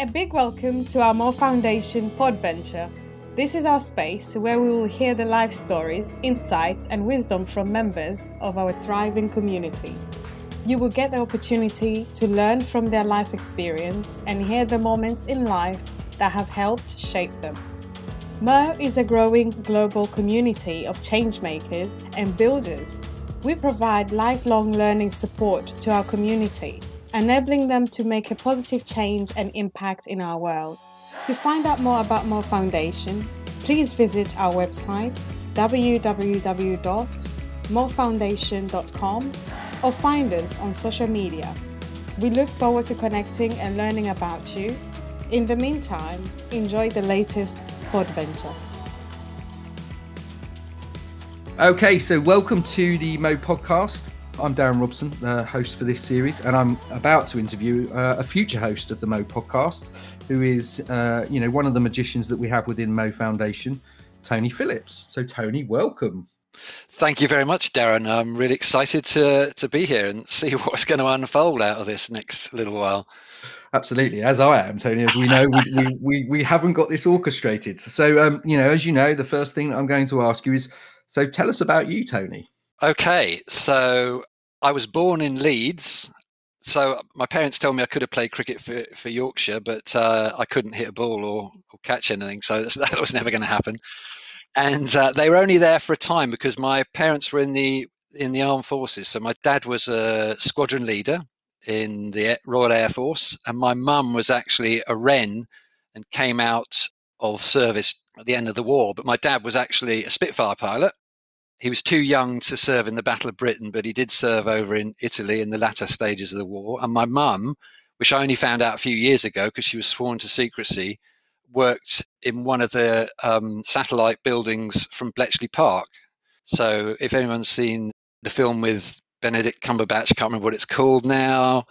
A big welcome to our MOE Foundation Podventure. This is our space where we will hear the life stories, insights, and wisdom from members of our thriving community. You will get the opportunity to learn from their life experience and hear the moments in life that have helped shape them. MOE is a growing global community of changemakers and builders. We provide lifelong learning support to our community enabling them to make a positive change and impact in our world. To find out more about MOE Foundation, please visit our website www.mofoundation.com or find us on social media. We look forward to connecting and learning about you. In the meantime, enjoy the latest Podventure. Okay, so welcome to the MOE podcast. I'm Darren Robson, the host for this series, and I'm about to interview uh, a future host of the MOE podcast, who is, uh, you know, one of the magicians that we have within MOE Foundation, Tony Phillips. So, Tony, welcome. Thank you very much, Darren. I'm really excited to to be here and see what's going to unfold out of this next little while. Absolutely, as I am, Tony. As we know, we, we, we, we haven't got this orchestrated. So, um, you know, as you know, the first thing that I'm going to ask you is, so tell us about you, Tony. Okay, so I was born in Leeds. So my parents told me I could have played cricket for, for Yorkshire, but uh, I couldn't hit a ball or, or catch anything. So that was never going to happen. And uh, they were only there for a time because my parents were in the in the armed forces. So my dad was a squadron leader in the Royal Air Force, and my mum was actually a Wren and came out of service at the end of the war. But my dad was actually a Spitfire pilot he was too young to serve in the Battle of Britain, but he did serve over in Italy in the latter stages of the war. And my mum, which I only found out a few years ago because she was sworn to secrecy, worked in one of the um, satellite buildings from Bletchley Park. So if anyone's seen the film with Benedict Cumberbatch, can't remember what it's called now,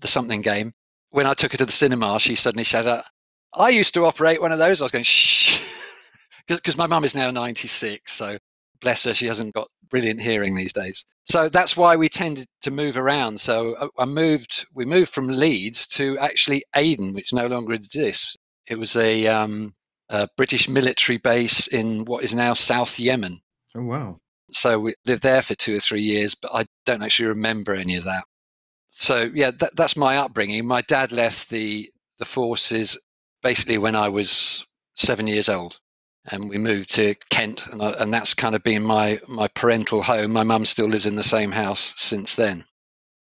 the something game. When I took her to the cinema, she suddenly shouted, I used to operate one of those. I was going, shh. Because my mum is now 96. So bless her, she hasn't got brilliant hearing these days. So that's why we tended to move around. So uh, I moved, we moved from Leeds to actually Aden, which no longer exists. It was a, um, a British military base in what is now South Yemen. Oh, wow. So we lived there for two or three years, but I don't actually remember any of that. So yeah, that, that's my upbringing. My dad left the the forces basically when I was seven years old and we moved to Kent, and, I, and that's kind of been my my parental home. My mum still lives in the same house since then.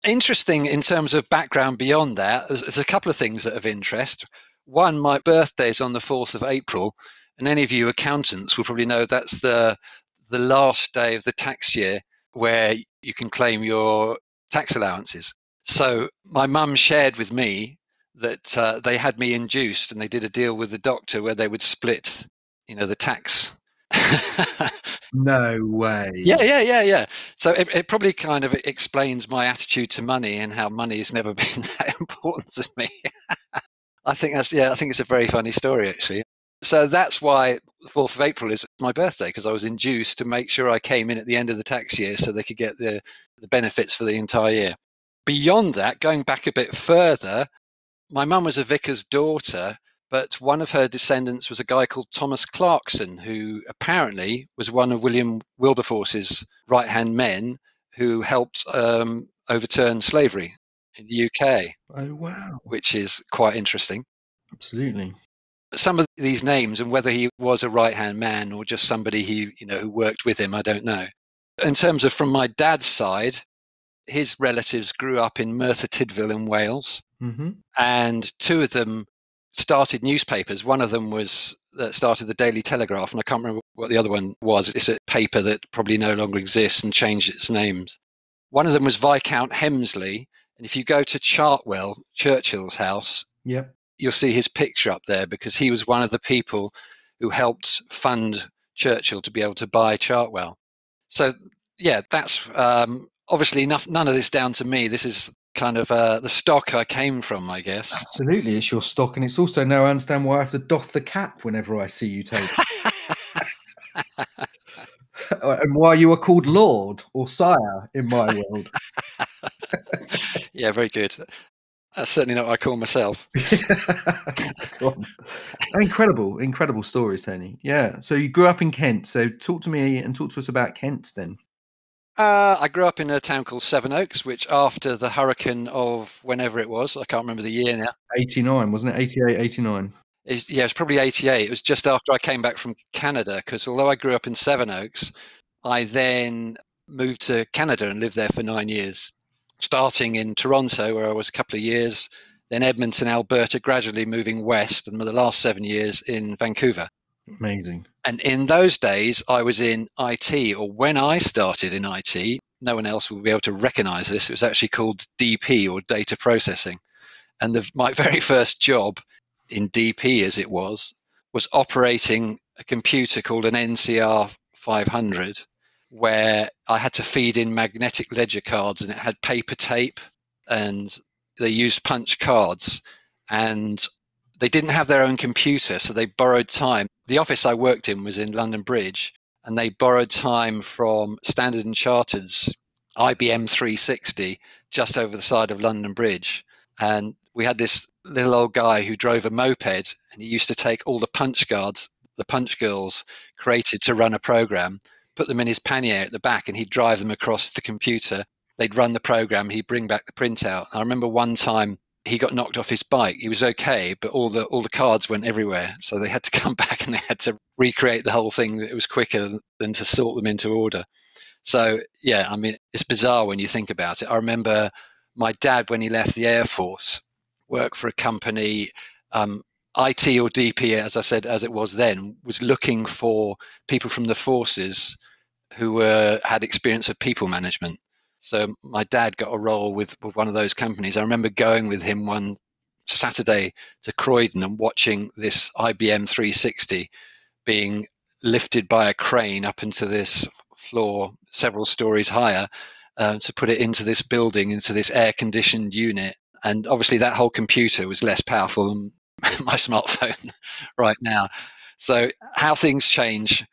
Interesting in terms of background beyond that, there's, there's a couple of things that of interest. One, my birthday is on the fourth of April, and any of you accountants will probably know that's the the last day of the tax year where you can claim your tax allowances. So my mum shared with me that uh, they had me induced and they did a deal with the doctor where they would split you know the tax. No way. Yeah yeah yeah yeah. So it, it probably kind of explains my attitude to money and how money has never been that important to me. I think that's yeah i think it's a very funny story actually. So that's why the 4th of april is my birthday because i was induced to make sure i came in at the end of the tax year so they could get the, the benefits for the entire year. Beyond that going back a bit further my mum was a vicar's daughter but one of her descendants was a guy called Thomas Clarkson, who apparently was one of William Wilberforce's right hand men who helped um, overturn slavery in the UK. Oh, wow. Which is quite interesting. Absolutely. Some of these names, and whether he was a right hand man or just somebody he, you know, who worked with him, I don't know. In terms of from my dad's side, his relatives grew up in Merthyr Tydfil in Wales, mm-hmm. and two of them started newspapers. One of them was that started the Daily Telegraph, and I can't remember what the other one was. It's a paper that probably no longer exists and changed its names. One of them was Viscount Kemsley, and if you go to Chartwell, Churchill's house, yep. you'll see his picture up there because he was one of the people who helped fund Churchill to be able to buy Chartwell. So yeah, that's um, obviously enough, none of this down to me. This is kind of uh, the stock I came from, I guess. Absolutely, it's your stock, and it's also now I understand why I have to doff the cap whenever I see you, Toby. and why you are called Lord or Sire in my world. yeah, very good. That's certainly not what I call myself. incredible, incredible stories, Tony. Yeah. So you grew up in Kent. So talk to me and talk to us about Kent then. Uh, I grew up in a town called Sevenoaks, which after the hurricane of whenever it was, I can't remember the year now. 89, wasn't it? 88, 89. It's, yeah, it's probably 88. It was just after I came back from Canada because although I grew up in Sevenoaks, I then moved to Canada and lived there for nine years, starting in Toronto, where I was a couple of years, then Edmonton, Alberta, gradually moving west, and the last seven years in Vancouver. Amazing. And in those days, I was in IT, or when I started in IT, no one else will be able to recognize this. It was actually called DP or data processing. And the, my very first job in DP, as it was, was operating a computer called an NCR 500, where I had to feed in magnetic ledger cards and it had paper tape and they used punch cards. And they didn't have their own computer, so they borrowed time. The office I worked in was in London Bridge, and they borrowed time from Standard and Chartered's IBM 360 just over the side of London Bridge. And we had this little old guy who drove a moped, and he used to take all the punch cards, the punch girls created to run a program, put them in his pannier at the back, and he'd drive them across the computer. They'd run the program, he'd bring back the printout. I remember one time he got knocked off his bike. He was okay, but all the all the cards went everywhere. So they had to come back and they had to recreate the whole thing. It was quicker than to sort them into order. So yeah, I mean, it's bizarre when you think about it. I remember my dad when he left the Air Force, worked for a company. Um, IT or DP, as I said, as it was then, was looking for people from the forces who were had experience of people management. So my dad got a role with, with one of those companies. I remember going with him one Saturday to Croydon and watching this IBM 360 being lifted by a crane up into this floor several stories higher uh, to put it into this building, into this air conditioned unit. And obviously, that whole computer was less powerful than my smartphone right now. So, how things change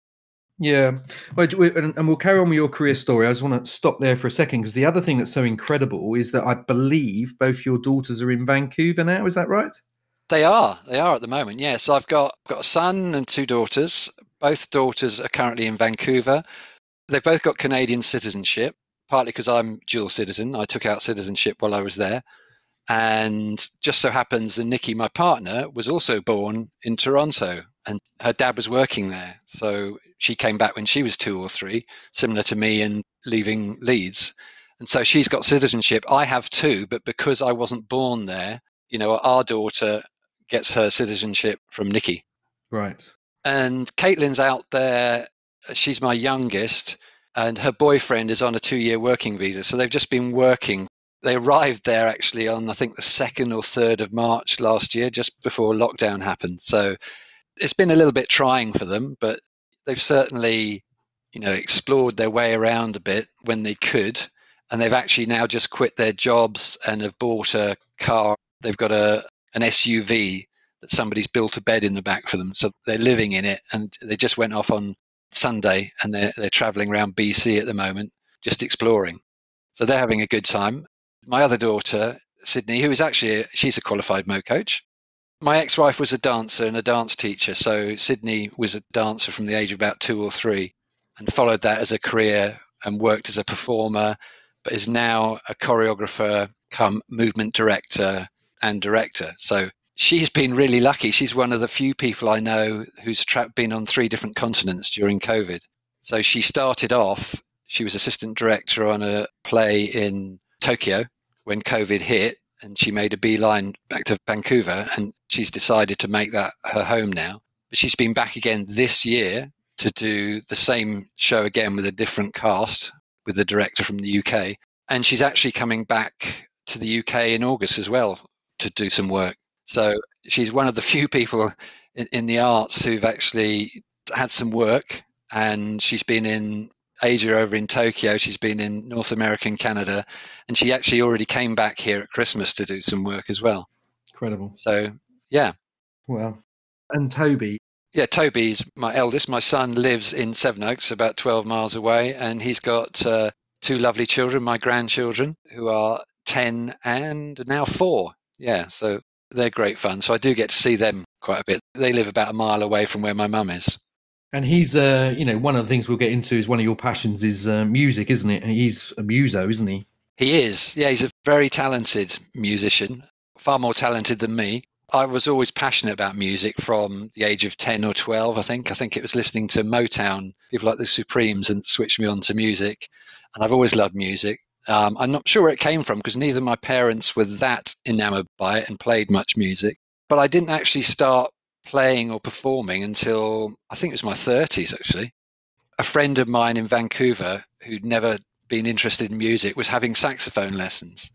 yeah, and we'll carry on with your career story. I just want to stop there for a second because the other thing that's so incredible is that I believe both your daughters are in Vancouver now. Is that right? They are. They are at the moment. Yes, I've got got a son and two daughters. Both daughters are currently in Vancouver. They've both got Canadian citizenship, partly because I'm dual citizen. I took out citizenship while I was there, and just so happens that Nikki, my partner, was also born in Toronto, and her dad was working there. So she came back when she was two or three, similar to me in leaving Leeds. And so she's got citizenship. I have too, but because I wasn't born there, you know, our daughter gets her citizenship from Nikki. Right. And Caitlin's out there. She's my youngest, and her boyfriend is on a two year working visa. So they've just been working. They arrived there actually on, I think, the 2nd or 3rd of March last year, just before lockdown happened. So it's been a little bit trying for them, but they've certainly, you know, explored their way around a bit when they could, and they've actually now just quit their jobs and have bought a car. They've got a an SUV that somebody's built a bed in the back for them, so they're living in it, and they just went off on Sunday, and they're they're traveling around BC at the moment, just exploring. So they're having a good time. My other daughter, Sydney, who is actually she's a qualified MOE coach, my ex-wife was a dancer and a dance teacher, so Sydney was a dancer from the age of about two or three, and followed that as a career and worked as a performer, but is now a choreographer, come movement director and director. So she's been really lucky. She's one of the few people I know who's tra- been on three different continents during COVID. So she started off. She was assistant director on a play in Tokyo when COVID hit, and she made a beeline back to Vancouver and she's decided to make that her home now. But she's been back again this year to do the same show again with a different cast with the director from the UK. And she's actually coming back to the UK in August as well to do some work. So she's one of the few people in, in the arts who've actually had some work and she's been in Asia over in Tokyo. She's been in North America and Canada, and she actually already came back here at Christmas to do some work as well. Incredible. So, yeah. Well, and Toby. Yeah, Toby's my eldest. My son lives in Sevenoaks, about 12 miles away, and he's got uh, two lovely children, my grandchildren, who are 10 and now four. Yeah, so they're great fun. So I do get to see them quite a bit. They live about a mile away from where my mum is. And he's, uh, you know, one of the things we'll get into is one of your passions is uh, music, isn't it? He's a muso, isn't he? He is. Yeah, he's a very talented musician, far more talented than me. I was always passionate about music from the age of 10 or 12, I think. I think it was listening to Motown, people like the Supremes, and switched me on to music. And I've always loved music. Um, I'm not sure where it came from because neither my parents were that enamored by it and played much music. But I didn't actually start playing or performing until I think it was my 30s, actually. A friend of mine in Vancouver who'd never been interested in music was having saxophone lessons.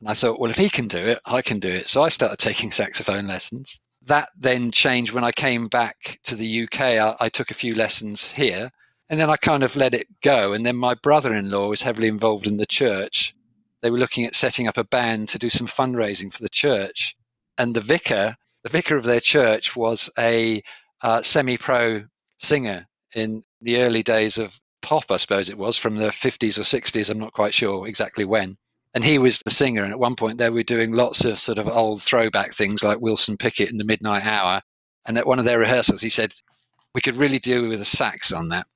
And I thought, well, if he can do it, I can do it. So I started taking saxophone lessons. That then changed when I came back to the UK. I, I took a few lessons here and then I kind of let it go. And then my brother in law was heavily involved in the church. They were looking at setting up a band to do some fundraising for the church. And the vicar, the vicar of their church, was a uh, semi pro singer in the early days of pop, I suppose it was, from the 50s or 60s. I'm not quite sure exactly when and he was the singer. And at one point, they were doing lots of sort of old throwback things like Wilson Pickett in the Midnight Hour. And at one of their rehearsals, he said, "We could really do with a sax on that."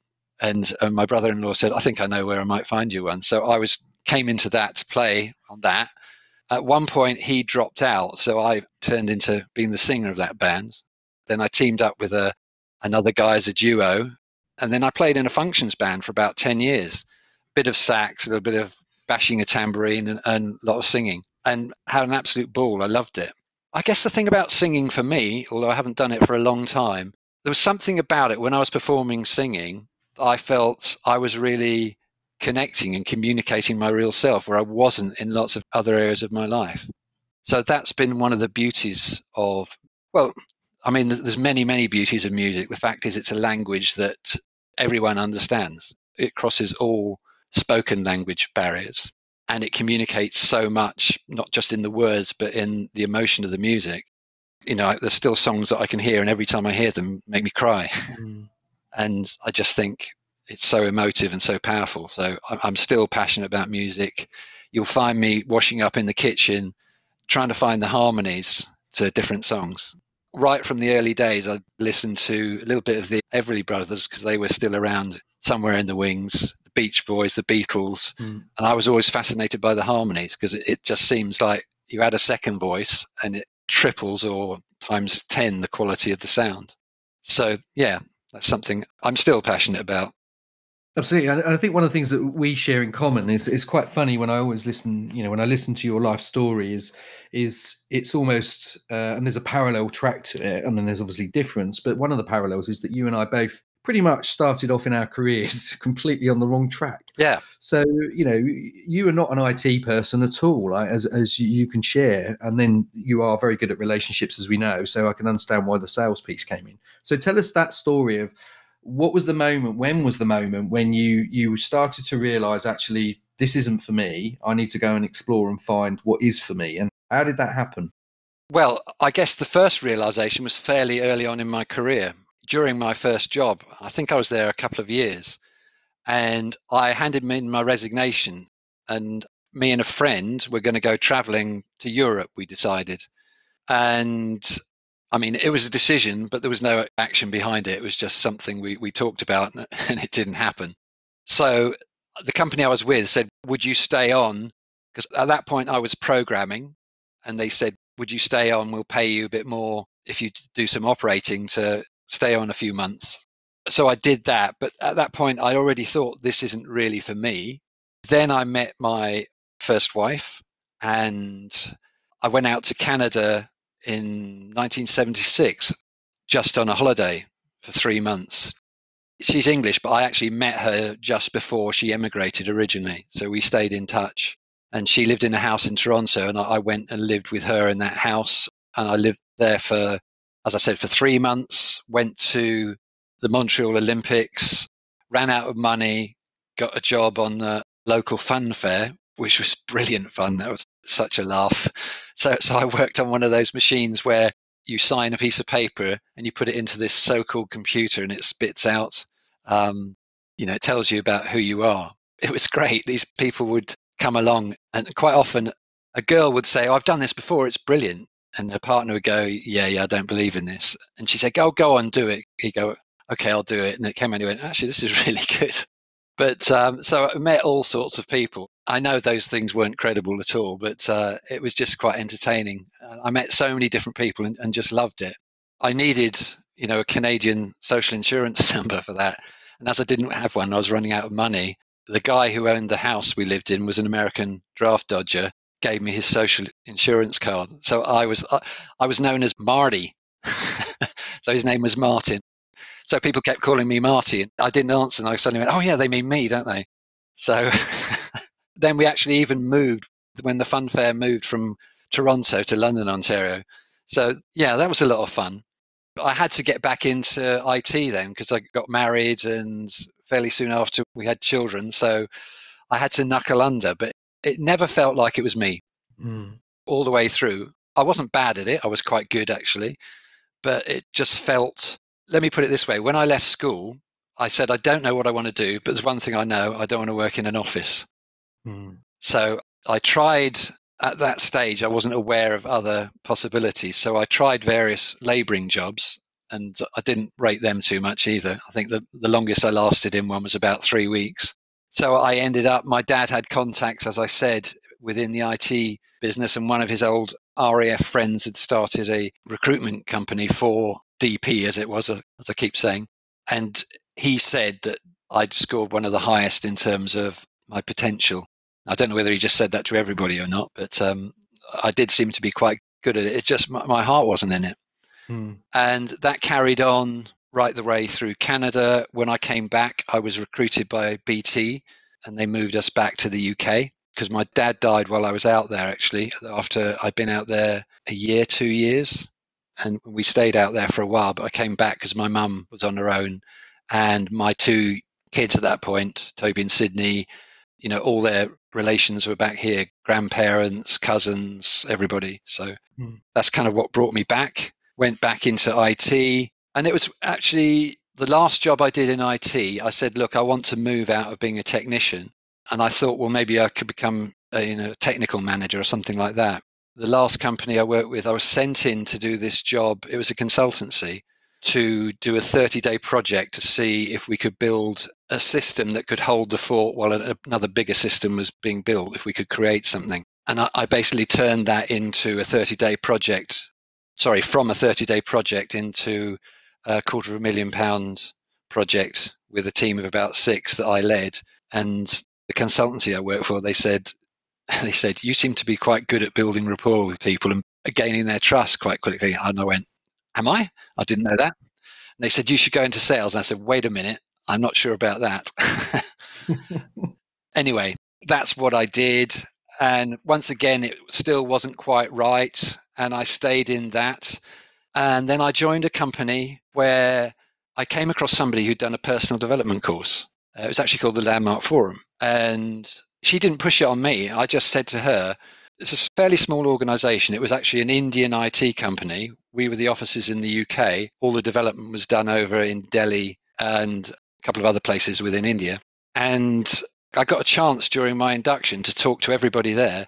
And, uh, my brother-in-law said, "I think I know where I might find you one." So I was came into that to play on that. At one point, he dropped out, so I turned into being the singer of that band. Then I teamed up with a another guy as a duo, and then I played in a functions band for about ten years. Bit of sax, a little bit of bashing a tambourine and, and a lot of singing and had an absolute ball. I loved it. I guess the thing about singing for me, although I haven't done it for a long time, there was something about it when I was performing singing, I felt I was really connecting and communicating my real self where I wasn't in lots of other areas of my life. So that's been one of the beauties of, well, I mean, there's many, many beauties of music. The fact is, it's a language that everyone understands. It crosses all spoken language barriers. And it communicates so much, not just in the words, but in the emotion of the music. You know, there's still songs that I can hear, and every time I hear them, make me cry. Mm. and I just think it's so emotive and so powerful. So I'm still passionate about music. You'll find me washing up in the kitchen, trying to find the harmonies to different songs. Right from the early days, I listened to a little bit of the Everly Brothers because they were still around somewhere in the wings. Beach Boys, the Beatles, mm. and I was always fascinated by the harmonies because it, it just seems like you add a second voice and it triples or times 10 the quality of the sound. So, yeah, that's something I'm still passionate about. Absolutely, and I think one of the things that we share in common is is quite funny when I always listen. You know, when I listen to your life story, is is it's almost uh, and there's a parallel track to it, and then there's obviously difference. But one of the parallels is that you and I both pretty much started off in our careers completely on the wrong track. Yeah. So you know, you are not an IT person at all, like, as as you can share, and then you are very good at relationships, as we know. So I can understand why the sales piece came in. So tell us that story of what was the moment. When was the moment when you you started to realize actually this isn't for me. I need to go and explore and find what is for me. And how did that happen? Well, I guess the first realization was fairly early on in my career during my first job. I think I was there a couple of years, and I handed in my resignation. And me and a friend were going to go traveling to Europe. We decided, and I mean, it was a decision, but there was no action behind it. It was just something we we talked about, and it didn't happen. So the company I was with said, "Would you stay on?" Because at that point I was programming, and they said, "Would you stay on? We'll pay you a bit more if you do some operating to stay on a few months. So I did that. But at that point, I already thought this isn't really for me. Then I met my first wife and I went out to Canada in 1976 just on a holiday for three months. She's English, but I actually met her just before she emigrated originally. So we stayed in touch. And she lived in a house in Toronto, and I went and lived with her in that house. And I lived there for as I said, for three months, went to the Montreal Olympics, ran out of money, got a job on the local fun fair, which was brilliant fun. That was such a laugh. So, so I worked on one of those machines where you sign a piece of paper and you put it into this so-called computer and it spits out, um, you know, it tells you about who you are. It was great. These people would come along and quite often a girl would say, oh, I've done this before, it's brilliant. And her partner would go, Yeah, yeah, I don't believe in this. And she said, Go, go on, do it. He'd go, Okay, I'll do it. And it came and he went, Actually, this is really good. But um, so I met all sorts of people. I know those things weren't credible at all, but uh, it was just quite entertaining. I met so many different people and, and just loved it. I needed, you know, a Canadian social insurance number for that. And as I didn't have one, I was running out of money. The guy who owned the house we lived in was an American draft dodger, gave me his social insurance card. So I was I, I was known as Marty. so his name was Martin. So people kept calling me Marty. and I didn't answer, and I suddenly went, "Oh yeah, they mean me, don't they?" So then we actually even moved when the fun fair moved from Toronto to London, Ontario. So yeah, that was a lot of fun. I had to get back into IT then because I got married and fairly soon after we had children. So I had to knuckle under, but it never felt like it was me mm. all the way through. I wasn't bad at it. I was quite good actually, but it just felt, let me put it this way. When I left school, I said, I don't know what I want to do, but there's one thing I know I don't want to work in an office. Mm. So I tried at that stage, I wasn't aware of other possibilities. So I tried various labouring jobs and I didn't rate them too much either. I think the, the longest I lasted in one was about three weeks. So I ended up, my dad had contacts, as I said, within the IT business, and one of his old RAF friends had started a recruitment company for DP, as it was, as I keep saying. And he said that I'd scored one of the highest in terms of my potential. I don't know whether he just said that to everybody or not, but um, I did seem to be quite good at it. It just my, my heart wasn't in it, hmm. and that carried on right the way through Canada. When I came back, I was recruited by BT, and they moved us back to the UK because my dad died while I was out there. Actually, after I'd been out there a year, two years, and we stayed out there for a while. But I came back because my mum was on her own, and my two kids at that point, Toby and Sydney, you know, all their relations were back here grandparents, cousins, everybody. So mm. that's kind of what brought me back. Went back into IT. And it was actually the last job I did in IT. I said, look, I want to move out of being a technician. And I thought, well, maybe I could become a you know, technical manager or something like that. The last company I worked with, I was sent in to do this job. It was a consultancy to do a 30 day project to see if we could build a system that could hold the fort while another bigger system was being built, if we could create something. And I, I basically turned that into a 30 day project, sorry, from a 30 day project into a quarter of a million pound project with a team of about six that I led. And the consultancy I worked for, they said, they said, you seem to be quite good at building rapport with people and gaining their trust quite quickly. And I went, Am I? I didn't know that. And they said, You should go into sales. And I said, Wait a minute. I'm not sure about that. anyway, that's what I did. And once again, it still wasn't quite right. And I stayed in that. And then I joined a company where I came across somebody who'd done a personal development course. Uh, it was actually called the Landmark Forum. And she didn't push it on me. I just said to her, it's a fairly small organization. It was actually an Indian IT company. We were the offices in the UK. All the development was done over in Delhi and a couple of other places within India. And I got a chance during my induction to talk to everybody there.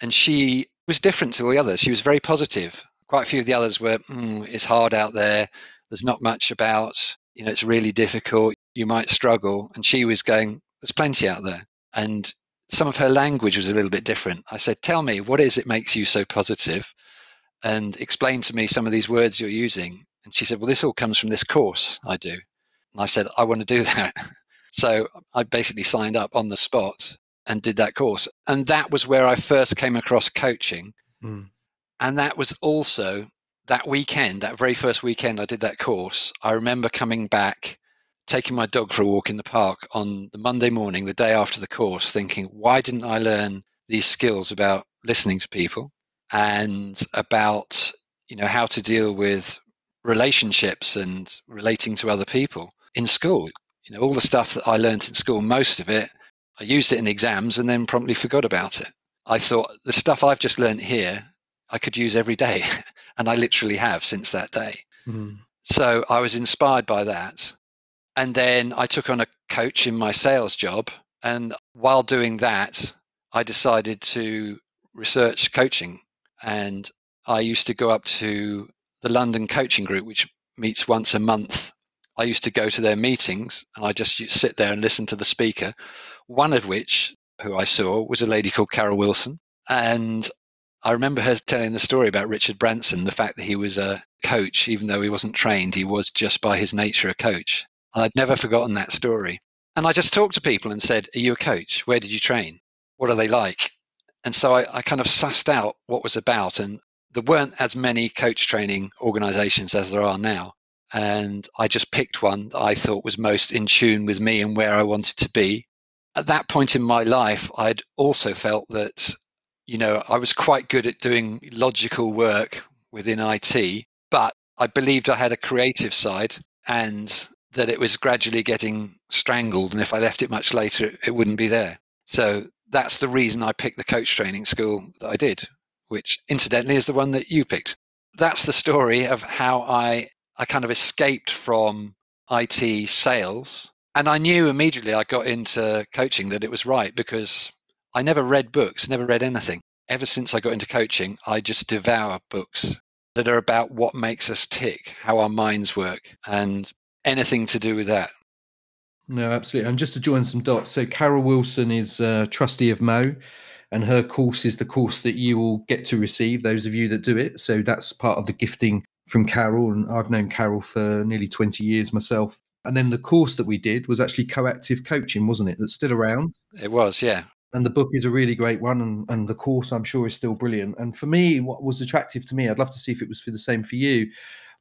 And she was different to all the others. She was very positive. Quite a few of the others were, mm, it's hard out there. There's not much about, you know, it's really difficult. You might struggle. And she was going, there's plenty out there. And some of her language was a little bit different. I said, Tell me, what is it makes you so positive? And explain to me some of these words you're using. And she said, Well, this all comes from this course I do. And I said, I want to do that. So I basically signed up on the spot and did that course. And that was where I first came across coaching. Mm. And that was also that weekend, that very first weekend I did that course. I remember coming back taking my dog for a walk in the park on the Monday morning, the day after the course, thinking, why didn't I learn these skills about listening to people and about you know how to deal with relationships and relating to other people in school? You know, all the stuff that I learned in school, most of it, I used it in exams and then promptly forgot about it. I thought the stuff I've just learned here, I could use every day. and I literally have since that day. Mm. So I was inspired by that. And then I took on a coach in my sales job. And while doing that, I decided to research coaching. And I used to go up to the London Coaching Group, which meets once a month. I used to go to their meetings and I just sit there and listen to the speaker, one of which, who I saw, was a lady called Carol Wilson. And I remember her telling the story about Richard Branson, the fact that he was a coach, even though he wasn't trained, he was just by his nature a coach. I'd never forgotten that story. And I just talked to people and said, Are you a coach? Where did you train? What are they like? And so I, I kind of sussed out what was about. And there weren't as many coach training organizations as there are now. And I just picked one that I thought was most in tune with me and where I wanted to be. At that point in my life, I'd also felt that, you know, I was quite good at doing logical work within IT, but I believed I had a creative side and that it was gradually getting strangled. And if I left it much later, it wouldn't be there. So that's the reason I picked the coach training school that I did, which incidentally is the one that you picked. That's the story of how I, I kind of escaped from IT sales. And I knew immediately I got into coaching that it was right because I never read books, never read anything. Ever since I got into coaching, I just devour books that are about what makes us tick, how our minds work. And anything to do with that. No, absolutely. And just to join some dots, so Carol Wilson is uh, trustee of MOE, and her course is the course that you will get to receive. Those of you that do it, so that's part of the gifting from Carol, and I've known Carol for nearly twenty years myself. And then the course that we did was actually coactive coaching, wasn't it? That's still around. It was, yeah. And the book is a really great one, and, and the course I'm sure is still brilliant. And for me, what was attractive to me, I'd love to see if it was for the same for you,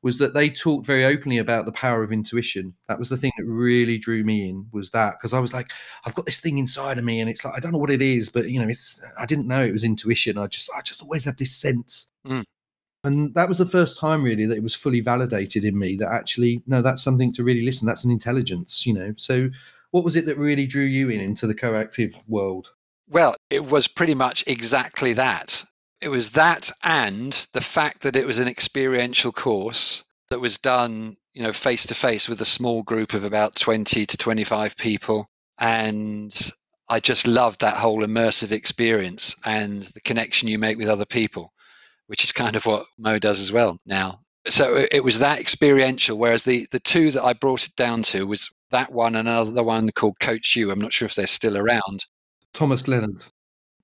was that they talked very openly about the power of intuition. That was the thing that really drew me in was that because I was like, I've got this thing inside of me, and it's like I don't know what it is, but you know, it's I didn't know it was intuition. I just I just always had this sense. Mm. And that was the first time really that it was fully validated in me that actually, no, that's something to really listen. That's an intelligence, you know. So what was it that really drew you in into the coactive world? Well, it was pretty much exactly that. It was that and the fact that it was an experiential course that was done you know face to face with a small group of about 20 to 25 people. And i just loved that whole immersive experience and the connection you make with other people which is kind of what MOE does as well now. So it was that experiential whereas the the two that i brought it down to was that one and another one called Coach U. I'm not sure if they're still around thomas leonard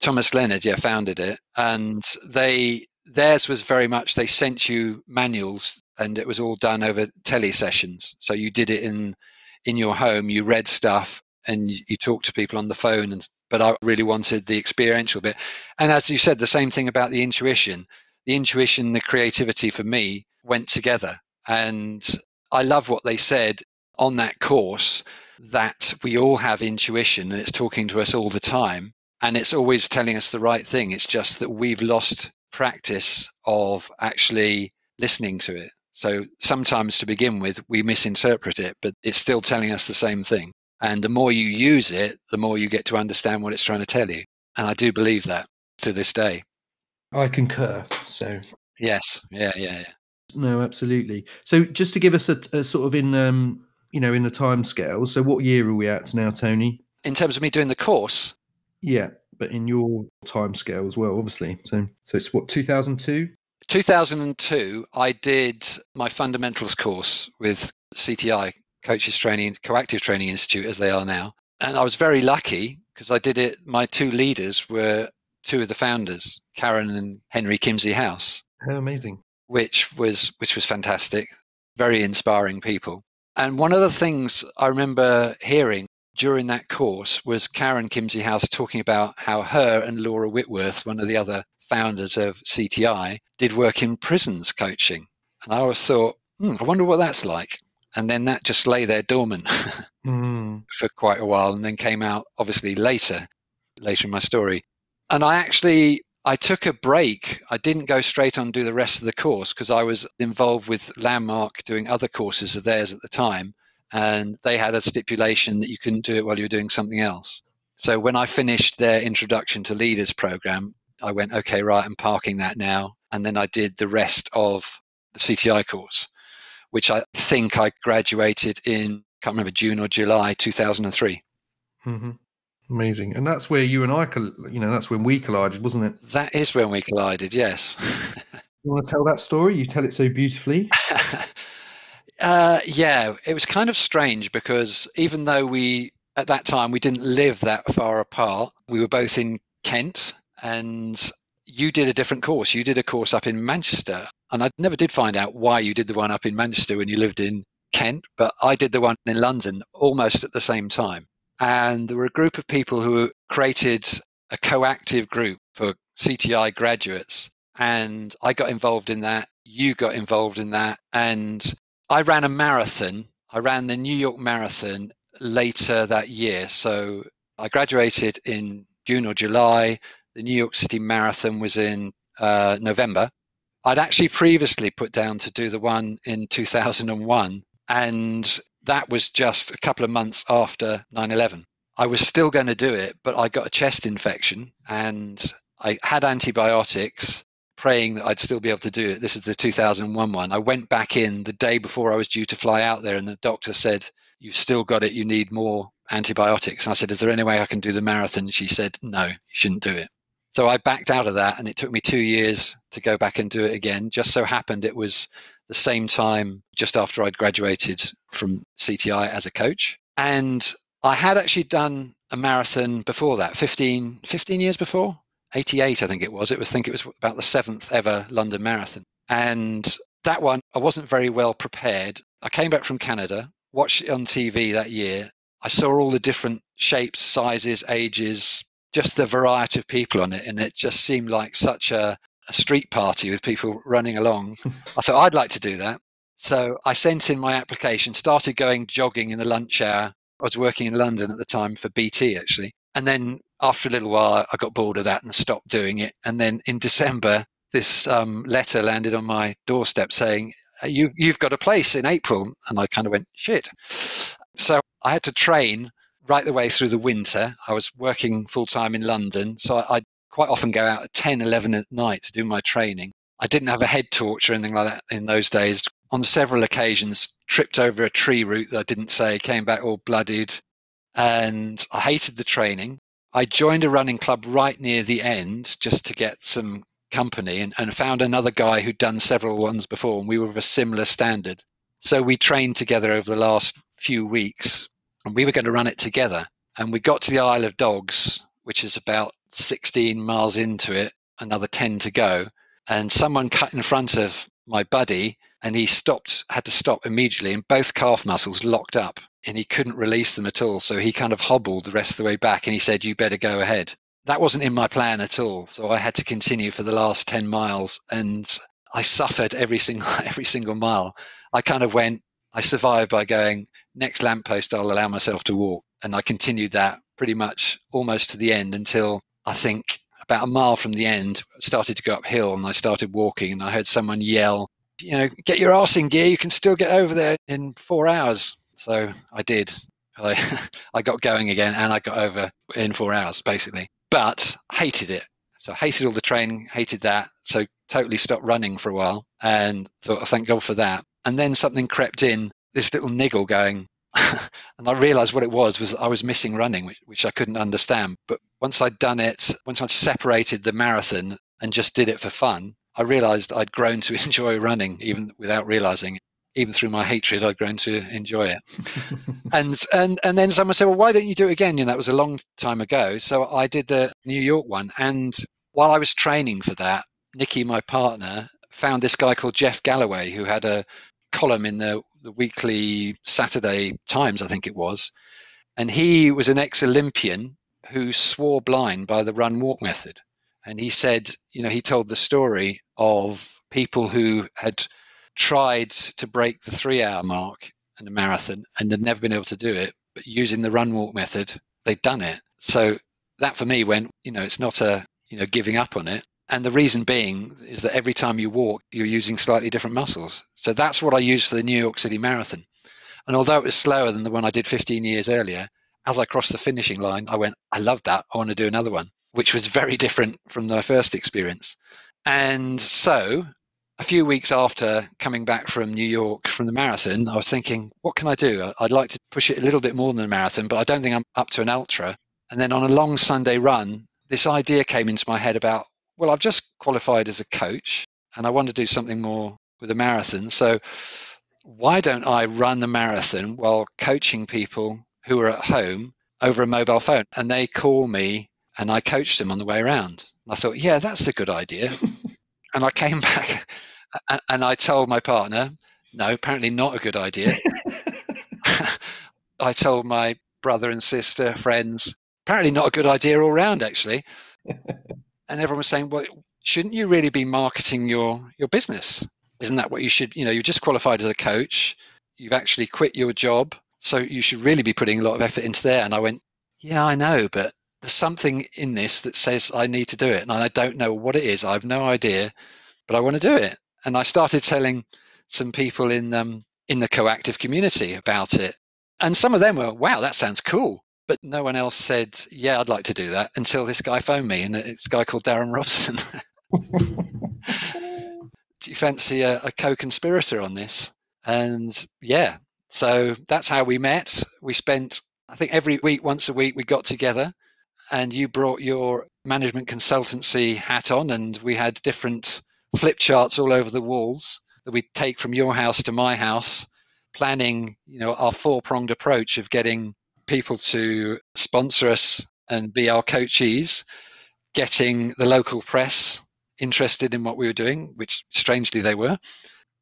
Thomas Leonard, yeah, founded it, and they theirs was very much they sent you manuals, and it was all done over tele sessions. So you did it in in your home, you read stuff, and you, talked to people on the phone. And but I really wanted the experiential bit, and as you said, the same thing about the intuition. The intuition, the creativity for me went together, and I love what they said on that course that we all have intuition and it's talking to us all the time and it's always telling us the right thing. It's just that we've lost practice of actually listening to it. So sometimes to begin with, we misinterpret it, but it's still telling us the same thing. And the more you use it, the more you get to understand what it's trying to tell you. And I do believe that to this day. I concur. So yes, yeah, yeah, yeah. No, absolutely. So just to give us a, a sort of in um, you know in the time scale. So what year are we at now, Tony? In terms of me doing the course, yeah, but in your time scale as well, obviously. So, so it's what 2002. 2002, I did my fundamentals course with CTI, Coaches Training, Coactive Training Institute, as they are now. And I was very lucky because I did it. My two leaders were two of the founders, Karen and Henry Kimsey House. How amazing! Which was which was fantastic. Very inspiring people. And one of the things I remember hearing during that course was Karen Kimsey House talking about how her and Laura Whitworth, one of the other founders of CTI, did work in prisons coaching. And I always thought, hmm, I wonder what that's like. And then that just lay there dormant mm. for quite a while and then came out obviously later, later in my story. And I actually I took a break. I didn't go straight on do the rest of the course because I was involved with Landmark doing other courses of theirs at the time and they had a stipulation that you couldn't do it while you were doing something else. So when I finished their introduction to leaders program, I went, okay, right, I'm parking that now. And then I did the rest of the CTI course, which I think I graduated in, can't remember, June or July 2003. Mm-hmm. Amazing, and that's where you and I, you know, that's when we collided, wasn't it? That is when we collided. Yes. you want to tell that story? You tell it so beautifully. uh, yeah, it was kind of strange because even though we at that time we didn't live that far apart, we were both in Kent, and you did a different course. You did a course up in Manchester, and I never did find out why you did the one up in Manchester when you lived in Kent, but I did the one in London almost at the same time. And there were a group of people who created a co-active group for CTI graduates. And I got involved in that. You got involved in that. And I ran a marathon. I ran the New York Marathon later that year. So I graduated in June or July. The New York City Marathon was in uh, November. I'd actually previously put down to do the one in 2001, and that was just a couple of months after 9 11. I was still going to do it, but I got a chest infection and I had antibiotics, praying that I'd still be able to do it. This is the 2001 one. I went back in the day before I was due to fly out there, and the doctor said, You've still got it. You need more antibiotics. And I said, Is there any way I can do the marathon? She said, No, you shouldn't do it. So I backed out of that, and it took me two years to go back and do it again. Just so happened it was the same time just after I'd graduated from CTI as a coach. And I had actually done a marathon before that, 15, 15 years before, 88, I think it was. It was, I think it was about the seventh ever London Marathon. And that one, I wasn't very well prepared. I came back from Canada, watched it on TV that year. I saw all the different shapes, sizes, ages, just the variety of people on it. And it just seemed like such a, a street party with people running along. I I'd like to do that. So I sent in my application, started going jogging in the lunch hour. I was working in London at the time for BT actually. And then after a little while, I got bored of that and stopped doing it. And then in December, this um, letter landed on my doorstep saying, you've, you've got a place in April. And I kind of went, shit. So I had to train right the way through the winter. I was working full time in London. So I, I quite often go out at 10, 11 at night to do my training. I didn't have a head torch or anything like that in those days. On several occasions, tripped over a tree root that I didn't say, came back all bloodied, and I hated the training. I joined a running club right near the end just to get some company and, and found another guy who'd done several ones before, and we were of a similar standard. So we trained together over the last few weeks, and we were going to run it together. And we got to the Isle of Dogs, which is about 16 miles into it, another 10 to go, and someone cut in front of my buddy and he stopped, had to stop immediately, and both calf muscles locked up and he couldn't release them at all. So he kind of hobbled the rest of the way back and he said, You better go ahead. That wasn't in my plan at all. So I had to continue for the last 10 miles and I suffered every single every single mile. I kind of went, I survived by going, next lamppost I'll allow myself to walk. And I continued that pretty much almost to the end until I think about a mile from the end, started to go uphill and I started walking and I heard someone yell, you know, get your ass in gear, you can still get over there in four hours. So I did. I, I got going again and I got over in four hours basically, but hated it. So hated all the training, hated that. So totally stopped running for a while and thought, thank God for that. And then something crept in, this little niggle going, and I realized what it was was I was missing running, which, which I couldn't understand. But once I'd done it, once I'd separated the marathon and just did it for fun, I realized I'd grown to enjoy running even without realizing it. Even through my hatred, I'd grown to enjoy it. and and and then someone said, "Well, why don't you do it again?" You know, that was a long time ago. So I did the New York one, and while I was training for that, Nikki, my partner, found this guy called Jeff Galloway who had a column in the the weekly Saturday Times, I think it was. And he was an ex Olympian who swore blind by the run walk method. And he said, you know, he told the story of people who had tried to break the three hour mark in a marathon and had never been able to do it, but using the run walk method, they'd done it. So that for me went, you know, it's not a, you know, giving up on it. And the reason being is that every time you walk, you're using slightly different muscles. So that's what I used for the New York City Marathon. And although it was slower than the one I did 15 years earlier, as I crossed the finishing line, I went, I love that. I want to do another one, which was very different from my first experience. And so a few weeks after coming back from New York from the marathon, I was thinking, what can I do? I'd like to push it a little bit more than a marathon, but I don't think I'm up to an ultra. And then on a long Sunday run, this idea came into my head about, well, I've just qualified as a coach and I want to do something more with a marathon. So why don't I run the marathon while coaching people who are at home over a mobile phone? And they call me and I coach them on the way around. And I thought, yeah, that's a good idea. and I came back and, and I told my partner, no, apparently not a good idea. I told my brother and sister, friends, apparently not a good idea all round, actually. And everyone was saying, well, shouldn't you really be marketing your, your business? Isn't that what you should, you know, you've just qualified as a coach, you've actually quit your job, so you should really be putting a lot of effort into there. And I went, yeah, I know, but there's something in this that says I need to do it. And I don't know what it is. I have no idea, but I want to do it. And I started telling some people in um, in the coactive community about it. And some of them were, wow, that sounds cool. But no one else said, yeah, I'd like to do that until this guy phoned me. And it's a guy called Darren Robson. do you fancy a, a co conspirator on this? And yeah, so that's how we met. We spent, I think, every week, once a week, we got together and you brought your management consultancy hat on, and we had different flip charts all over the walls that we take from your house to my house, planning, you know, our four-pronged approach of getting people to sponsor us and be our coachees, getting the local press interested in what we were doing, which strangely they were,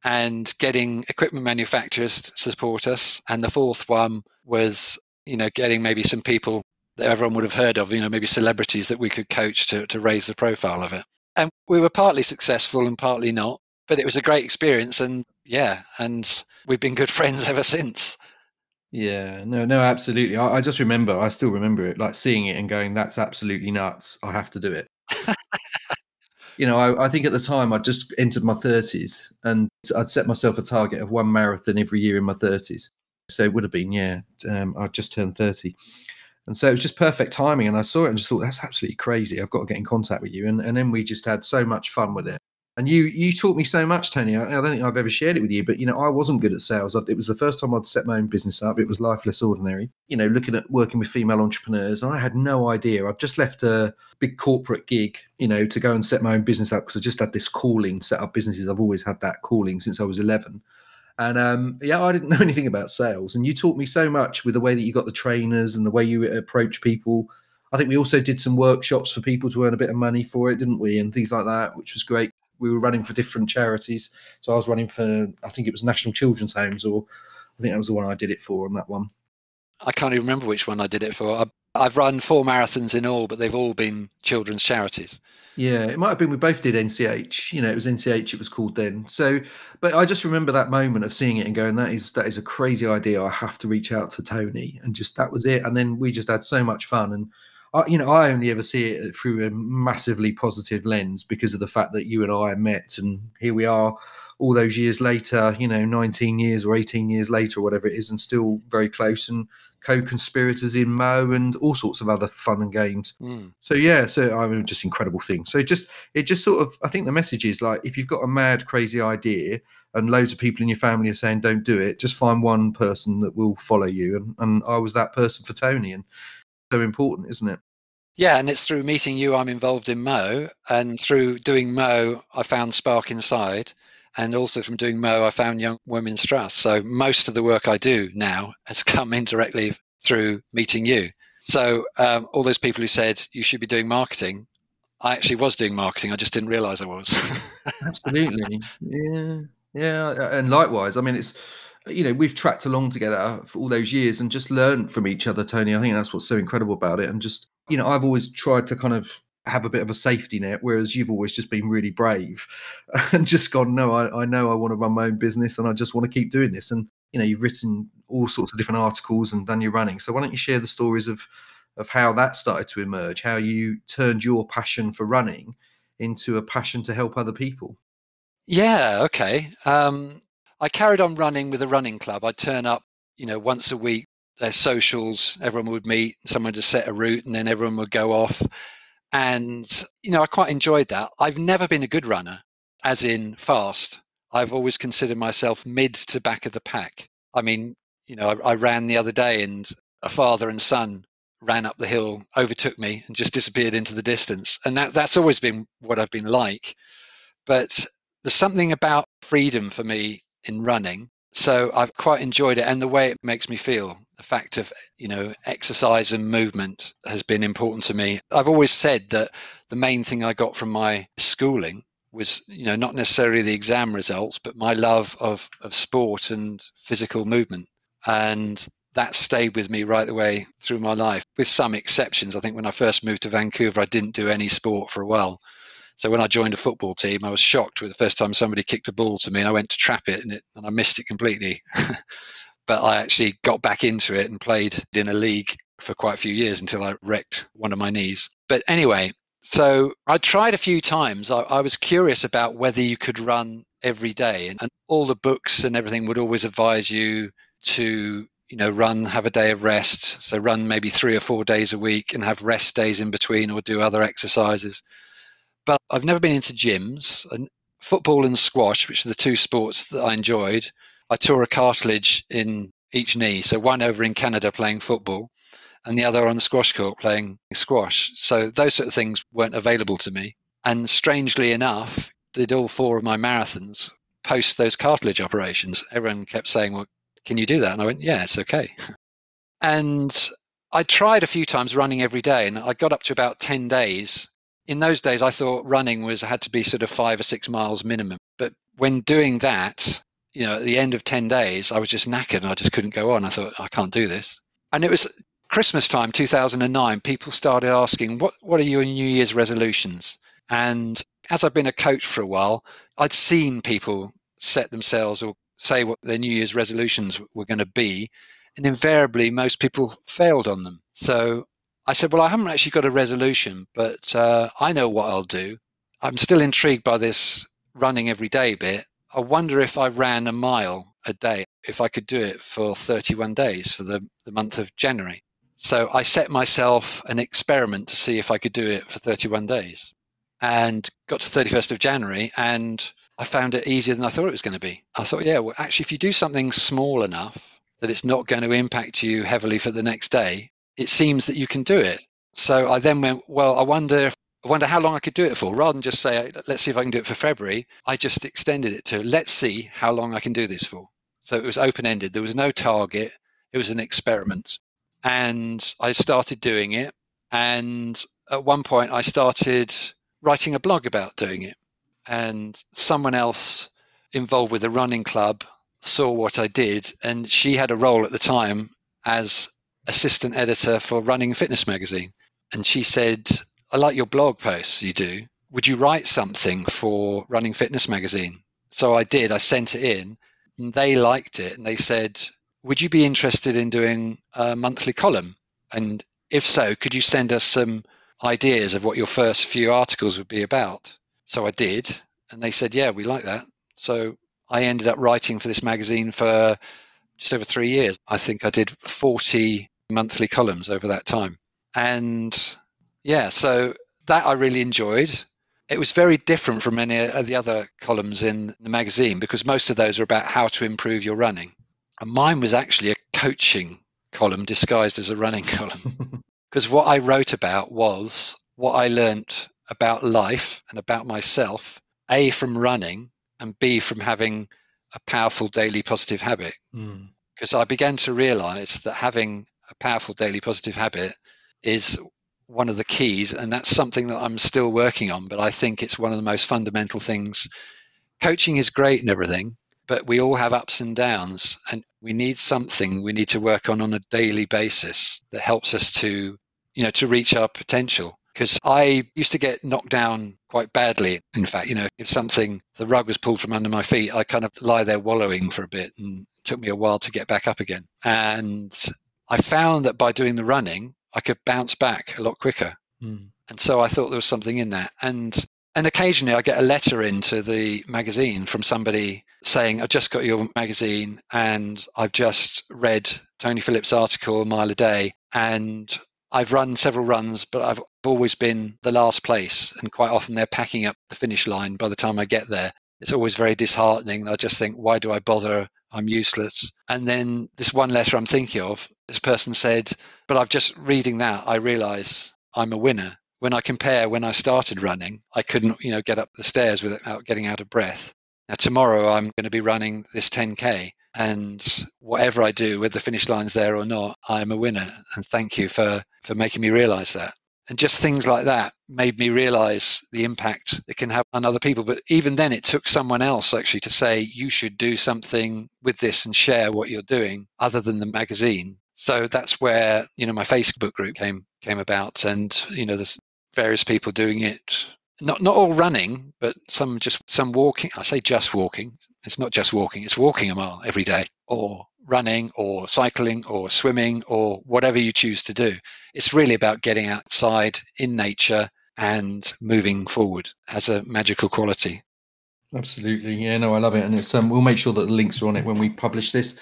and getting equipment manufacturers to support us. And the fourth one was, you know, getting maybe some people that everyone would have heard of, you know, maybe celebrities that we could coach to, to raise the profile of it. And we were partly successful and partly not, but it was a great experience. And yeah, and we've been good friends ever since. Yeah, no, no, absolutely. I, I just remember, I still remember it, like seeing it and going, that's absolutely nuts. I have to do it. you know, I, I, think at the time I just entered my 30s and I'd set myself a target of one marathon every year in my 30s. So it would have been, yeah, um, I just turned 30. And so it was just perfect timing. And I saw it and just thought, that's absolutely crazy. I've got to get in contact with you. And, and then we just had so much fun with it. And you you taught me so much, Tony. I, I don't think I've ever shared it with you, but you know, I wasn't good at sales. I, it was the first time I'd set my own business up. It was Life Less Ordinary. You know, looking at working with female entrepreneurs, and I had no idea. I'd just left a big corporate gig, you know, to go and set my own business up because I just had this calling, set up businesses. I've always had that calling since I was eleven. And um, yeah, I didn't know anything about sales. And you taught me so much with the way that you got the trainers and the way you approach people. I think we also did some workshops for people to earn a bit of money for it, didn't we? And things like that, which was great. We were running for different charities. So I was running for, I think it was National Children's Homes, or I think that was the one I did it for on that one. I can't even remember which one I did it for. I, I've run four marathons in all, but they've all been children's charities. Yeah, it might have been we both did NCH. You know, it was NCH. It was called then. So, but I just remember that moment of seeing it and going, "That is that is a crazy idea. I have to reach out to Tony." And just that was it. And then we just had so much fun. And I, you know, I only ever see it through a massively positive lens because of the fact that you and I met, and here we are, all those years later. You know, 19 years or 18 years later, or whatever it is, and still very close and co-conspirators in MOE and all sorts of other fun and games. Mm. So yeah, so I mean, just incredible thing. So just it just sort of I think the message is like if you've got a mad crazy idea and loads of people in your family are saying don't do it, just find one person that will follow you. And and I was that person for Tony, and so important, isn't it? Yeah, and it's through meeting you I'm involved in MOE, and through doing MOE I found Spark Inside and also from doing MOE, I found Young Women's Trust. So most of the work I do now has come indirectly through meeting you. So um, all those people who said you should be doing marketing, I actually was doing marketing. I just didn't realize I was. Absolutely. Yeah. Yeah. And likewise, I mean, it's, you know, we've tracked along together for all those years and just learned from each other, Tony. I think that's what's so incredible about it. And just, you know, I've always tried to kind of have a bit of a safety net, whereas you've always just been really brave and just gone, no, I, I know I want to run my own business and I just want to keep doing this. And you know, you've written all sorts of different articles and done your running. So why don't you share the stories of of how that started to emerge, how you turned your passion for running into a passion to help other people? Yeah, okay. Um, I carried on running with a running club. I'd turn up, you know, once a week. There's socials, everyone would meet, someone to set a route, and then everyone would go off and, you know, I quite enjoyed that. I've never been a good runner, as in fast. I've always considered myself mid to back of the pack. I mean, you know, I, I ran the other day and a father and son ran up the hill, overtook me, and just disappeared into the distance. And that, that's always been what I've been like. But there's something about freedom for me in running. So I've quite enjoyed it and the way it makes me feel. The fact of, you know, exercise and movement has been important to me. I've always said that the main thing I got from my schooling was, you know, not necessarily the exam results, but my love of, of sport and physical movement. And that stayed with me right the way through my life, with some exceptions. I think when I first moved to Vancouver, I didn't do any sport for a while. So when I joined a football team, I was shocked with the first time somebody kicked a ball to me, and I went to trap it, and it and I missed it completely. but I actually got back into it and played in a league for quite a few years until I wrecked one of my knees. But anyway, so I tried a few times. I, I was curious about whether you could run every day, and, and all the books and everything would always advise you to you know run have a day of rest so run maybe three or four days a week and have rest days in between or do other exercises but I've never been into gyms. And football and squash, which are the two sports that I enjoyed, I tore a cartilage in each knee. So one over in Canada playing football, and the other on the squash court playing squash. So those sort of things weren't available to me. And strangely enough, did all four of my marathons post those cartilage operations. Everyone kept saying, "Well, can you do that?" And I went, "Yeah, it's okay." and I tried a few times running every day, and I got up to about ten days in those days I thought running was had to be sort of five or six miles minimum. But when doing that, you know, at the end of 10 days, I was just knackered and I just couldn't go on. I thought, I can't do this. And it was Christmas time, 2009, people started asking, what, what are your New Year's resolutions? And as I've been a coach for a while, I'd seen people set themselves or say what their New Year's resolutions were going to be. And invariably, most people failed on them. So I said, Well, I haven't actually got a resolution, but uh, I know what I'll do. I'm still intrigued by this running every day bit. I wonder if I ran a mile a day, if I could do it for 31 days for the, the month of January. So I set myself an experiment to see if I could do it for 31 days and got to 31st of January and I found it easier than I thought it was going to be. I thought, yeah, well, actually, if you do something small enough that it's not going to impact you heavily for the next day, it seems that you can do it. So I then went, well, I wonder if, I wonder how long I could do it for. Rather than just say, let's see if I can do it for February, I just extended it to, let's see how long I can do this for. So it was open ended. There was no target. It was an experiment. And I started doing it. And at one point, I started writing a blog about doing it. And someone else involved with a running club saw what I did. And she had a role at the time as assistant editor for Running Fitness magazine. And she said, I like your blog posts you do. Would you write something for Running Fitness magazine? So I did. I sent it in and they liked it. And they said, Would you be interested in doing a monthly column? And if so, could you send us some ideas of what your first few articles would be about? So I did. And they said, Yeah, we like that. So I ended up writing for this magazine for just over three years. I think I did 40 monthly columns over that time. And yeah, so that I really enjoyed. It was very different from any of the other columns in the magazine because most of those are about how to improve your running. And mine was actually a coaching column disguised as a running column. because what I wrote about was what I learnt about life and about myself, A, from running, and B, from having a powerful daily positive habit. Because mm. I began to realize that having a powerful daily positive habit is one of the keys and that's something that i'm still working on but i think it's one of the most fundamental things. Coaching is great and everything but we all have ups and downs and we need something we need to work on on a daily basis that helps us to you know to reach our potential. Because i used to get knocked down quite badly. In fact you know if something the rug was pulled from under my feet i kind of lie there wallowing for a bit and took me a while to get back up again. And I found that by doing the running, I could bounce back a lot quicker. Mm. And so I thought there was something in that. And and occasionally I get a letter into the magazine from somebody saying, I've just got your magazine and I've just read Tony Phillips' article, a mile a day, and I've run several runs, but I've always been the last place. And quite often they're packing up the finish line by the time I get there. It's always very disheartening. I just think, why do I bother I'm useless. And then this one letter I'm thinking of, this person said, But I've just reading that, I realize I'm a winner. When I compare when I started running, I couldn't, you know, get up the stairs without getting out of breath. Now tomorrow I'm going to be running this 10k and whatever I do, whether the finish line's there or not, I'm a winner. And thank you for for making me realize that. And just things like that made me realize the impact it can have on other people. But even then, it took someone else actually to say, you should do something with this and share what you're doing other than the magazine. So that's where, you know, my Facebook group came came about. And, you know, there's various people doing it. Not not all running, but some just some walking. I say just walking. It's not just walking, it's walking a mile every day or running or cycling or swimming or whatever you choose to do. It's really about getting outside in nature and moving forward has a magical quality. Absolutely. Yeah, no, I love it. And it's um we'll make sure that the links are on it when we publish this.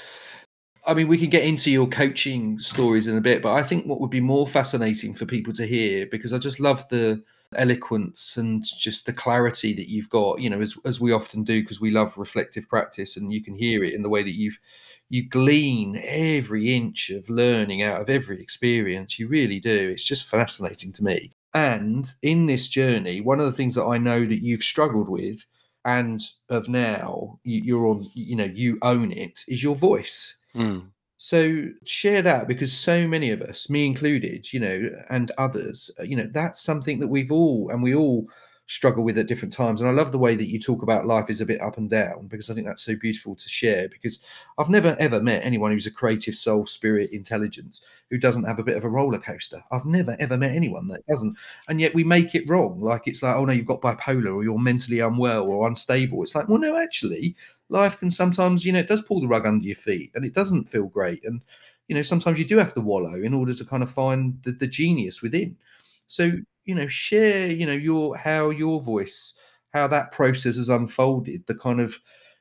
I mean, we can get into your coaching stories in a bit, but I think what would be more fascinating for people to hear, because I just love the eloquence and just the clarity that you've got, you know, as, as we often do, because we love reflective practice and you can hear it in the way that you've you glean every inch of learning out of every experience. You really do. It's just fascinating to me. And in this journey, one of the things that I know that you've struggled with and of now you're on, you know, you own it is your voice. Mm. So share that because so many of us, me included, you know, and others, you know, that's something that we've all and we all struggle with at different times. And I love the way that you talk about life is a bit up and down because I think that's so beautiful to share. Because I've never ever met anyone who's a creative soul, spirit, intelligence who doesn't have a bit of a roller coaster. I've never ever met anyone that doesn't. And yet we make it wrong. Like it's like, oh no, you've got bipolar or you're mentally unwell or unstable. It's like, well, no, actually, life can sometimes, you know, it does pull the rug under your feet and it doesn't feel great. And, you know, sometimes you do have to wallow in order to kind of find the, the genius within. So you know share you know your how your voice how that process has unfolded the kind of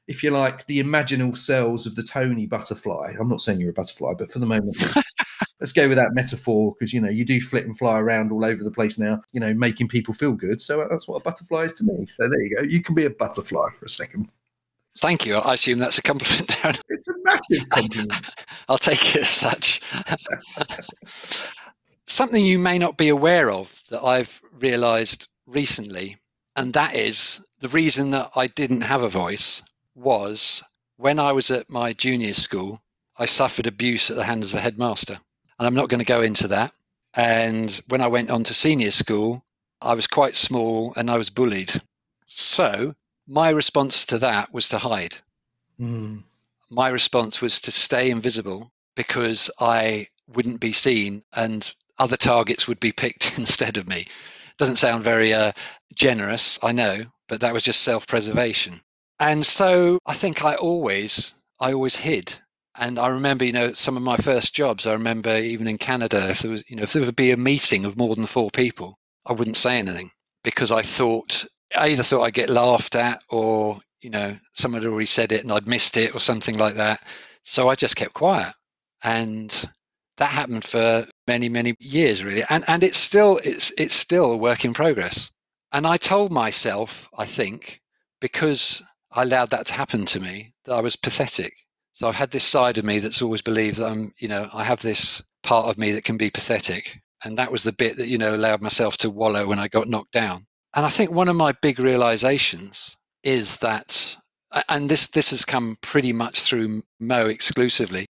if you like the imaginal cells of the tony butterfly i'm not saying you're a butterfly but for the moment let's go with that metaphor because you know you do flit and fly around all over the place now you know making people feel good so uh, that's what a butterfly is to me so there you go you can be a butterfly for a second Thank you. I assume that's a compliment, Darren. It's a massive compliment. I'll take it as such. something you may not be aware of that I've realized recently, and that is the reason that I didn't have a voice was when I was at my junior school, I suffered abuse at the hands of a headmaster. And I'm not going to go into that. And when I went on to senior school, I was quite small and I was bullied. So my response to that was to hide. Mm. My response was to stay invisible because I wouldn't be seen and other targets would be picked instead of me. Doesn't sound very uh, generous, I know, but that was just self-preservation. And so I think I always, I always hid. And I remember, you know, some of my first jobs. I remember even in Canada, if there was, you know, if there would be a meeting of more than four people, I wouldn't say anything because I thought I either thought I'd get laughed at or you know someone had already said it and I'd missed it or something like that. So I just kept quiet, and that happened for many many years really. And and it's still it's it's still a work in progress. And i told myself i think because i allowed that to happen to me that i was pathetic. So i've had this side of me that's always believed that i'm you know i have this part of me that can be pathetic. And that was the bit that you know allowed myself to wallow when i got knocked down. And i think one of my big realizations is that and this this has come pretty much through MOE exclusively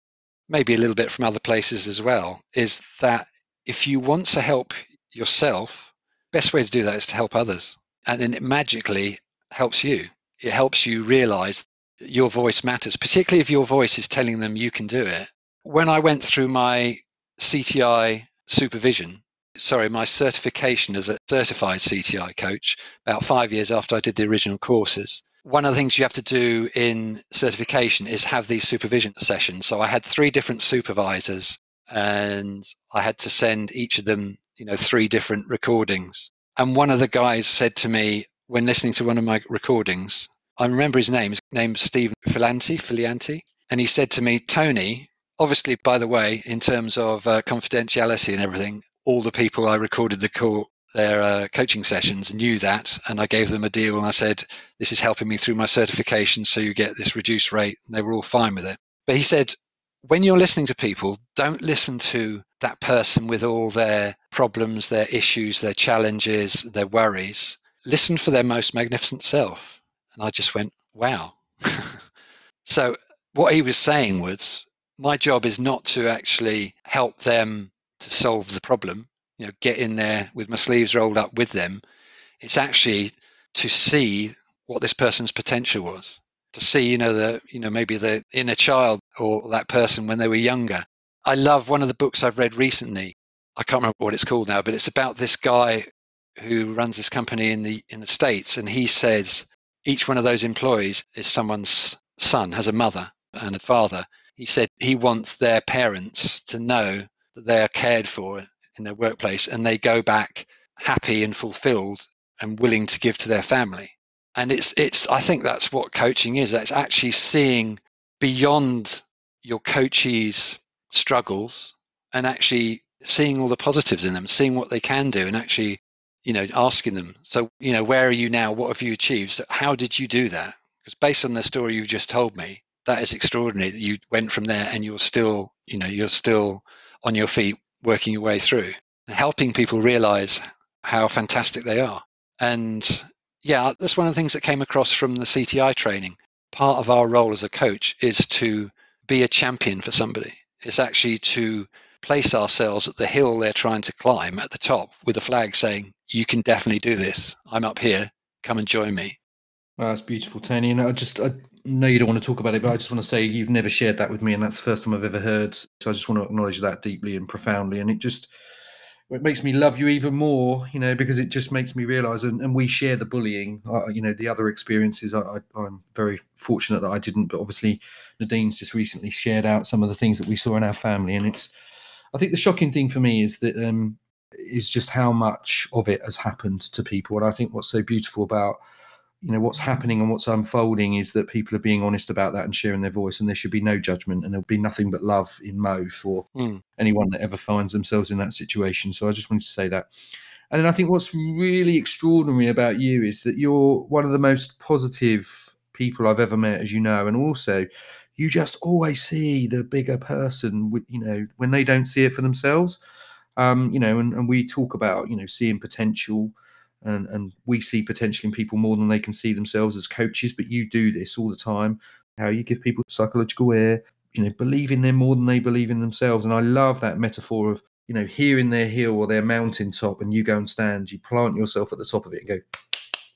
maybe a little bit from other places as well, is that if you want to help yourself, best way to do that is to help others. And then it magically helps you. It helps you realize your voice matters, particularly if your voice is telling them you can do it. When I went through my CTI supervision, sorry, my certification as a certified CTI coach, about five years after I did the original courses, one of the things you have to do in certification is have these supervision sessions. So I had three different supervisors and I had to send each of them, you know, three different recordings. And one of the guys said to me when listening to one of my recordings, I remember his name, his name's Stephen Filanti, Filianti, and he said to me, Tony, obviously, by the way, in terms of uh, confidentiality and everything, all the people I recorded the call their uh, coaching sessions knew that, and I gave them a deal, and I said, "This is helping me through my certification, so you get this reduced rate." And they were all fine with it. But he said, when you're listening to people, don't listen to that person with all their problems, their issues, their challenges, their worries. Listen for their most magnificent self. And I just went, wow. so, what he was saying was, my job is not to actually help them to solve the problem, you know, get in there with my sleeves rolled up with them. It's actually to see what this person's potential was to see you know the you know maybe the inner child or that person when they were younger i love one of the books i've read recently i can't remember what it's called now but it's about this guy who runs this company in the in the states and he says each one of those employees is someone's son has a mother and a father he said he wants their parents to know that they are cared for in their workplace and they go back happy and fulfilled and willing to give to their family. And it's it's i think that's what coaching is it's actually seeing beyond your coachee's struggles and actually seeing all the positives in them seeing what they can do and actually you know asking them so you know where are you now? What have you achieved? So how did you do that? Because based on the story you've just told me that is extraordinary that you went from there and you're still you know you're still on your feet working your way through and helping people realize how fantastic they are and yeah, that's one of the things that came across from the CTI training. Part of our role as a coach is to be a champion for somebody. It's actually to place ourselves at the hill they're trying to climb at the top with a flag saying, You can definitely do this. I'm up here. Come and join me. That's beautiful, Tony. And I just, I know you don't want to talk about it, but I just want to say you've never shared that with me, and that's the first time I've ever heard. So I just want to acknowledge that deeply and profoundly. And it just, it makes me love you even more, you know, because it just makes me realize, and, and we share the bullying, uh, you know, the other experiences. I, am very fortunate that I didn't, but obviously Nadine's just recently shared out some of the things that we saw in our family. And it's, I think the shocking thing for me is that, um, is just how much of it has happened to people. And I think what's so beautiful about you know what's happening and what's unfolding is that people are being honest about that and sharing their voice and there should be no judgment and there'll be nothing but love in MOE for mm. anyone that ever finds themselves in that situation. So i just wanted to say that. And then i think what's really extraordinary about you is that you're one of the most positive people i've ever met as you know and also you just always see the bigger person you know when they don't see it for themselves. Um you know and, and we talk about you know seeing potential and and we see potential in people more than they can see themselves as coaches but you do this all the time. How you give people psychological air you know believe in them more than they believe in themselves. And i love that metaphor of you know here in their hill or their mountaintop and you go and stand you plant yourself at the top of it and go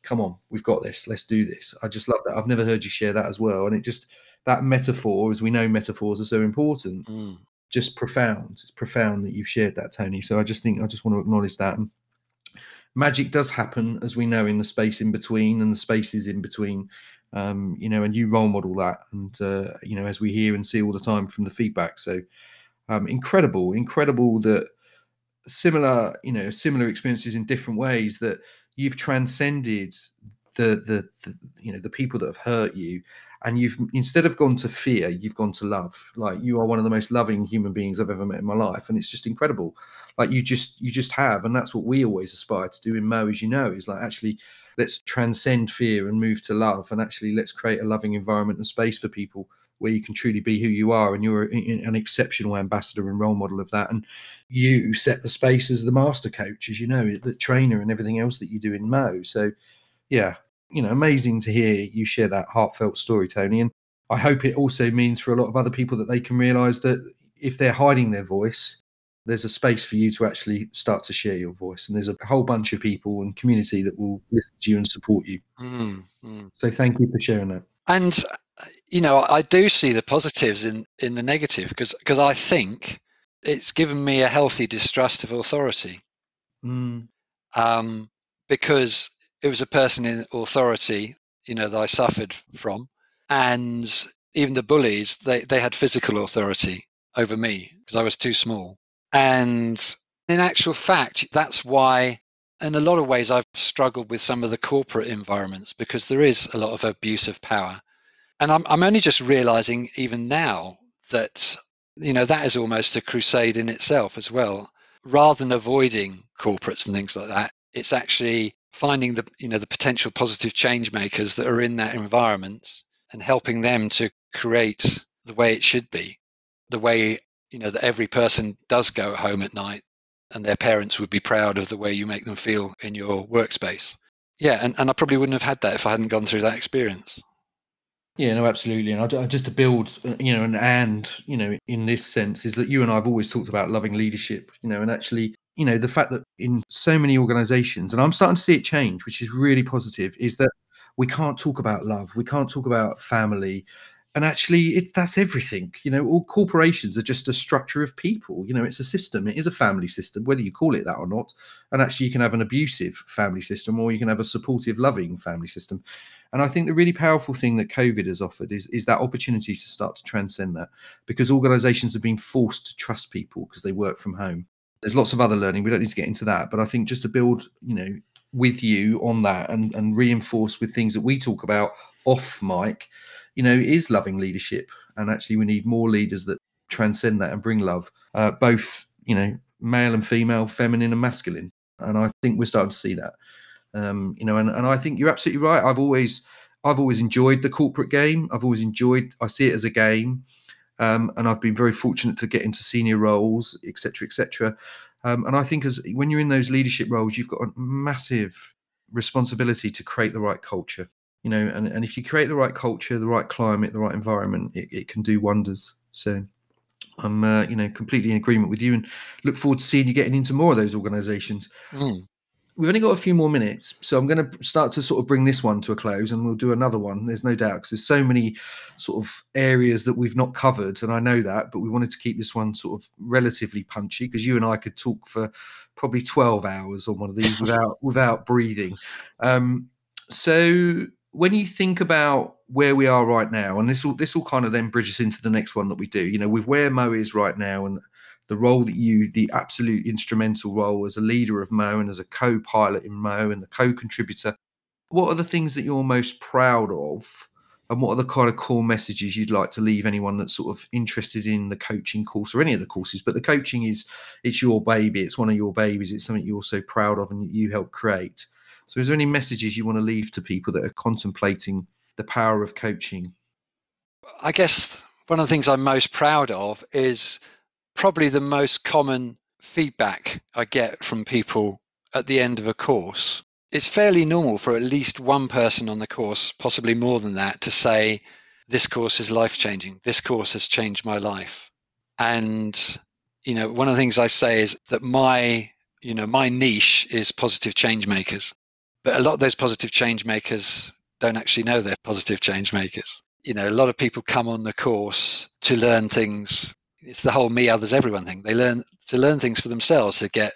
come on we've got this let's do this. I just love that. I've never heard you share that as well. And it just that metaphor as we know metaphors are so important mm. just profound. It's profound that you've shared that tony. So i just think i just want to acknowledge that and magic does happen, as we know, in the space in between and the spaces in between. Um, you know, and you role model that, and uh, you know, as we hear and see all the time from the feedback. So, um, incredible, incredible that similar, you know, similar experiences in different ways that you've transcended the, the, the you know the people that have hurt you and you've instead of gone to fear you've gone to love. Like you are one of the most loving human beings i've ever met in my life and it's just incredible. Like you just you just have and that's what we always aspire to do in MOE as you know is like actually let's transcend fear and move to love and actually let's create a loving environment and space for people where you can truly be who you are and you're an exceptional ambassador and role model of that and you set the space as the master coach as you know the trainer and everything else that you do in MOE. So yeah you know, amazing to hear you share that heartfelt story, Tony. And I hope it also means for a lot of other people that they can realize that if they're hiding their voice, there's a space for you to actually start to share your voice. And there's a whole bunch of people and community that will listen to you and support you. Mm, mm. So thank you for sharing that. And, you know, I do see the positives in, in the negative because because I think it's given me a healthy distrust of authority. Mm. Um, because it was a person in authority, you know, that I suffered from. And even the bullies, they, they had physical authority over me because I was too small. And in actual fact, that's why, in a lot of ways, I've struggled with some of the corporate environments because there is a lot of abuse of power. And I'm, I'm only just realizing even now that, you know, that is almost a crusade in itself as well. Rather than avoiding corporates and things like that, It's actually finding the you know the potential positive change makers that are in that environment and helping them to create the way it should be, the way you know that every person does go home at night and their parents would be proud of the way you make them feel in your workspace. Yeah, and, and I probably wouldn't have had that if I hadn't gone through that experience. Yeah, no, absolutely. And I, just to build, you know, and and you know, in this sense, is that you and I have always talked about loving leadership, you know, and actually, you know, the fact that in so many organisations, and I'm starting to see it change, which is really positive, is that we can't talk about love, we can't talk about family, and actually it's that's everything you know all corporations are just a structure of people you know it's a system it is a family system whether you call it that or not and actually you can have an abusive family system or you can have a supportive loving family system and i think the really powerful thing that covid has offered is is that opportunity to start to transcend that because organizations have been forced to trust people because they work from home there's lots of other learning we don't need to get into that but i think just to build you know with you on that and and reinforce with things that we talk about off mic you know, is loving leadership. And actually, we need more leaders that transcend that and bring love, uh, both, you know, male and female, feminine and masculine. And I think we're starting to see that. Um, you know, and, and I think you're absolutely right. I've always, I've always enjoyed the corporate game. I've always enjoyed. I see it as a game, um, and I've been very fortunate to get into senior roles, etc., etc. Um, and I think as when you're in those leadership roles, you've got a massive responsibility to create the right culture you know and, and if you create the right culture the right climate the right environment it, it can do wonders so i'm uh, you know completely in agreement with you and look forward to seeing you getting into more of those organizations mm. We've only got a few more minutes so i'm going to start to sort of bring this one to a close and we'll do another one there's no doubt because there's so many sort of areas that we've not covered and i know that but we wanted to keep this one sort of relatively punchy because you and i could talk for probably 12 hours on one of these without without breathing um, so when you think about where we are right now, and this will this will kind of then bridge us into the next one that we do. You know, with where MOE is right now, and the role that you, the absolute instrumental role as a leader of MOE and as a co-pilot in MOE and the co-contributor. What are the things that you're most proud of, and what are the kind of core messages you'd like to leave anyone that's sort of interested in the coaching course or any of the courses? But the coaching is it's your baby, it's one of your babies, it's something you're so proud of and you help create. So, is there any messages you want to leave to people that are contemplating the power of coaching? I guess one of the things I'm most proud of is probably the most common feedback I get from people at the end of a course. It's fairly normal for at least one person on the course, possibly more than that, to say, This course is life changing. This course has changed my life. And, you know, one of the things I say is that my, you know, my niche is positive change makers. But a lot of those positive change makers don't actually know they're positive change makers. You know, a lot of people come on the course to learn things. It's the whole me, others, everyone thing. They learn to learn things for themselves, to get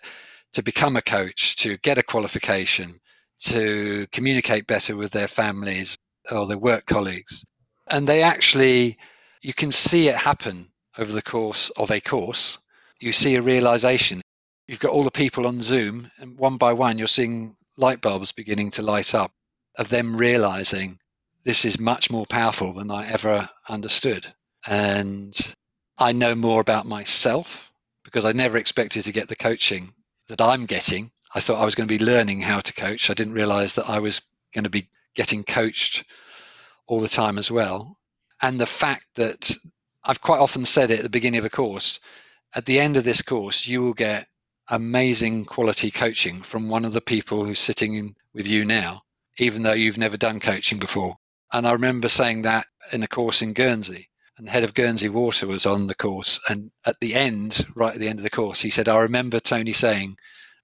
to become a coach, to get a qualification, to communicate better with their families or their work colleagues. And they actually, you can see it happen over the course of a course. You see a realization. You've got all the people on Zoom, and one by one, you're seeing light bulbs beginning to light up of them realizing this is much more powerful than I ever understood. And I know more about myself because I never expected to get the coaching that I'm getting. I thought I was going to be learning how to coach. I didn't realize that I was going to be getting coached all the time as well. And the fact that I've quite often said it at the beginning of a course, at the end of this course, you will get amazing quality coaching from one of the people who's sitting in with you now, even though you've never done coaching before. And I remember saying that in a course in Guernsey, and the head of Guernsey Water was on the course. And at the end, right at the end of the course, he said, I remember Tony saying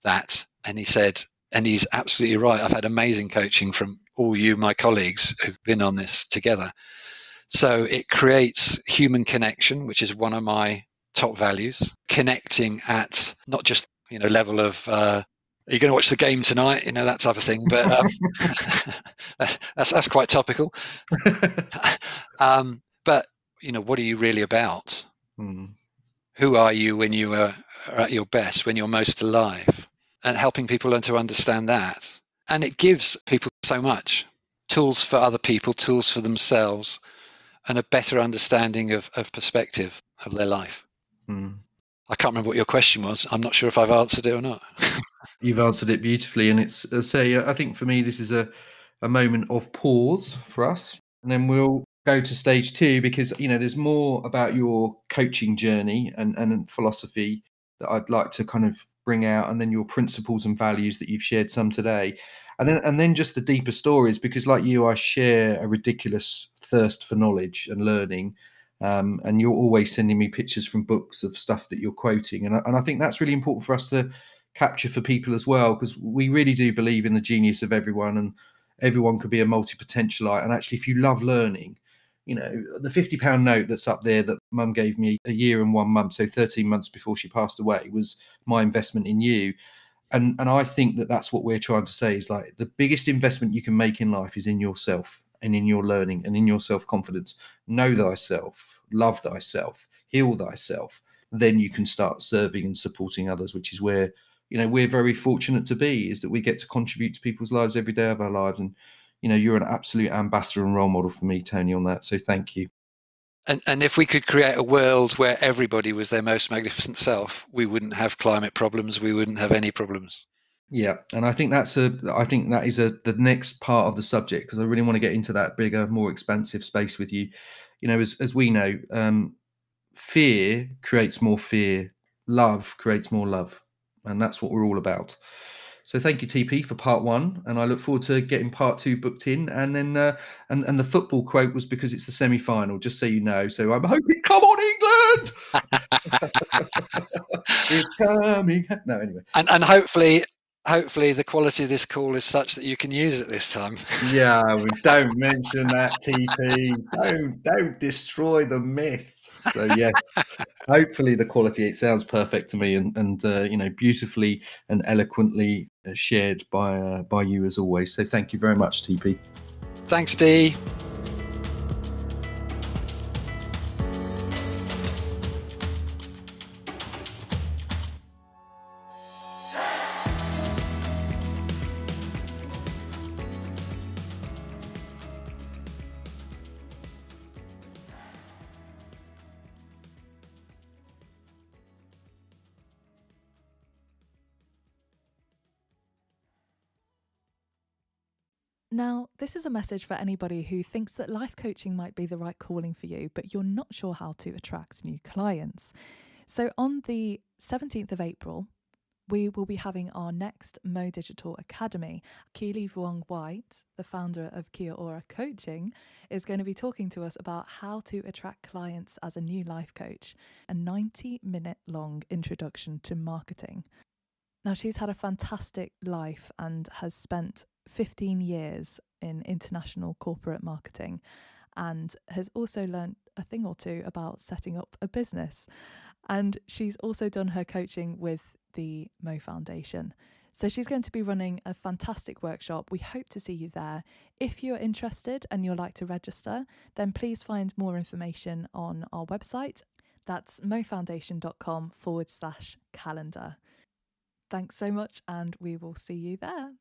that. And he said, and he's absolutely right. I've had amazing coaching from all you, my colleagues, who've been on this together. So it creates human connection, which is one of my top values, connecting at not just you know level of uh, are you going to watch the game tonight? You know that type of thing. But um, that's that's quite topical. um, but you know, what are you really about? Hmm. Who are you when you are, are at your best? When you're most alive? And helping people learn to understand that. And it gives people so much tools for other people, tools for themselves, and a better understanding of, of perspective of their life. Hmm. I can't remember what your question was. I'm not sure if I've answered it or not. You've answered it beautifully, and it's say. I think for me, this is a a moment of pause for us, and then we'll go to stage two because you know there's more about your coaching journey and and philosophy that I'd like to kind of bring out, and then your principles and values that you've shared some today, and then and then just the deeper stories because like you, I share a ridiculous thirst for knowledge and learning. Um, and you're always sending me pictures from books of stuff that you're quoting, and I, and I think that's really important for us to capture for people as well because we really do believe in the genius of everyone and everyone could be a multi-potentialite and actually if you love learning you know the 50 pound note that's up there that mum gave me a year and one month so 13 months before she passed away was my investment in you. And and i think that that's what we're trying to say is like the biggest investment you can make in life is in yourself and in your learning and in your self-confidence. Know thyself love thyself heal thyself then you can start serving and supporting others which is where you know we're very fortunate to be is that we get to contribute to people's lives every day of our lives. And you know you're an absolute ambassador and role model for me tony on that so thank you. And and if we could create a world where everybody was their most magnificent self we wouldn't have climate problems we wouldn't have any problems. Yeah and i think that's a i think that is a the next part of the subject because i really want to get into that bigger more expansive space with you. You know as, as we know um fear creates more fear love creates more love and that's what we're all about so thank you, TP, for part one, and I look forward to getting part two booked in. And then, uh, and and the football quote was because it's the semi final, just so you know. So I'm hoping, come on, England! it's coming. No, anyway. And and hopefully, hopefully the quality of this call is such that you can use it this time. yeah, we don't mention that, TP. Don't don't destroy the myth. So yes, hopefully the quality. It sounds perfect to me, and and uh, you know beautifully and eloquently shared by uh, by you as always. So thank you very much, TP. Thanks, Dee. This is a message for anybody who thinks that life coaching might be the right calling for you, but you're not sure how to attract new clients. So, on the 17th of April, we will be having our next MOE Digital Academy. Keely Vuong White, the founder of Kia Ora Coaching, is going to be talking to us about how to attract clients as a new life coach, a 90 minute long introduction to marketing. Now, she's had a fantastic life and has spent 15 years in international corporate marketing and has also learned a thing or two about setting up a business. And she's also done her coaching with the MOE Foundation. So she's going to be running a fantastic workshop. We hope to see you there. If you're interested and you'd like to register, then please find more information on our website. That's moefoundation.com forward slash calendar. Thanks so much, and we will see you there.